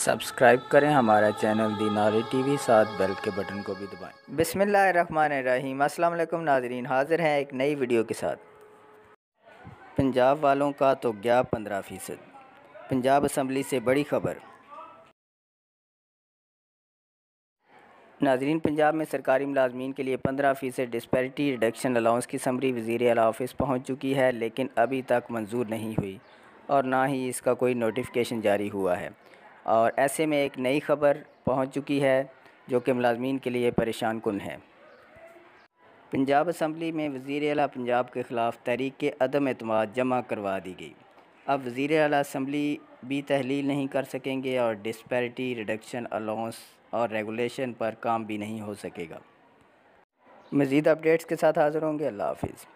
Subscribe करें हमारा channel दी नारी टीवी, साथ बेल के बटन को भी दबाएँ। बिसमीम अस्सलाम वालेकुम नाजरीन, हाज़िर हैं एक नई वीडियो के साथ। पंजाब वालों का तो गया पंद्रह फ़ीसद। पंजाब असम्बली से बड़ी खबर। नाजरीन, पंजाब में सरकारी मुलाजमीन के लिए पंद्रह फ़ीसद डिस्पैरिटी रिडक्शन अलाउंस की समरी वज़ी अला ऑफ़िस पहुँच चुकी है, लेकिन अभी तक मंजूर नहीं हुई और ना ही इसका कोई नोटिफिकेशन जारी हुआ है। और ऐसे में एक नई ख़बर पहुँच चुकी है, जो कि मुलाजमीन के लिए परेशान कन है। पंजाब असम्बली में वज़ी अला पंजाब के ख़िलाफ़ तहरीक अदम अतमाद जमा करवा दी गई। अब वज़ी अला असम्बली भी तहलील नहीं कर सकेंगे और डिस्पैरिटी, रिडक्शन, अलाउंस और रेगुलेशन पर काम भी नहीं हो सकेगा। मज़ीद अपडेट्स के साथ हाज़िर होंगे। अल्लाह हाफिज़।